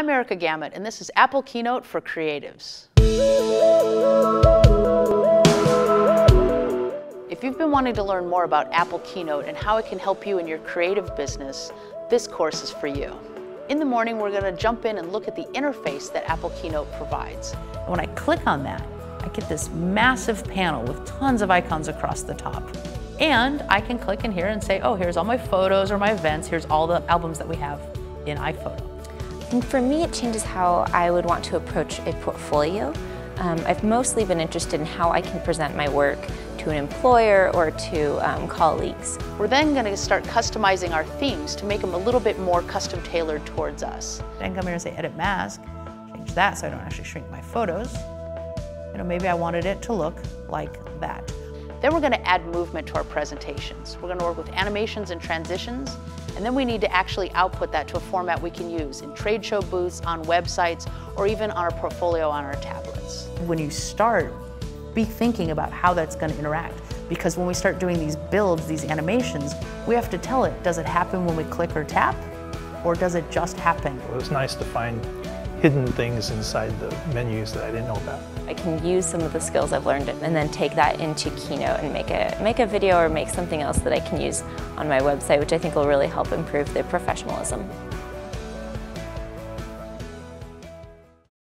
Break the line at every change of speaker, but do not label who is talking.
I'm Erica Gamet, and this is Apple Keynote for Creatives. If you've been wanting to learn more about Apple Keynote and how it can help you in your creative business, this course is for you. In the morning, we're going to jump in and look at the interface that Apple Keynote provides.
When I click on that, I get this massive panel with tons of icons across the top. And I can click in here and say, oh, here's all my photos or my events, here's all the albums that we have in iPhoto.
And for me, it changes how I would want to approach a portfolio. Um, I've mostly been interested in how I can present my work to an employer or to um, colleagues.
We're then going to start customizing our themes to make them a little bit more custom tailored towards us.
Then come here and say edit mask, change that so I don't actually shrink my photos. You know, maybe I wanted it to look like that.
Then we're going to add movement to our presentations. We're going to work with animations and transitions, and then we need to actually output that to a format we can use in trade show booths, on websites, or even on our portfolio on our tablets.
When you start, be thinking about how that's going to interact. Because when we start doing these builds, these animations, we have to tell it, does it happen when we click or tap? Or does it just happen?
It was nice to find hidden things inside the menus that I didn't know about.
I can use some of the skills I've learned and then take that into Keynote and make a, make a video or make something else that I can use on my website, which I think will really help improve the professionalism.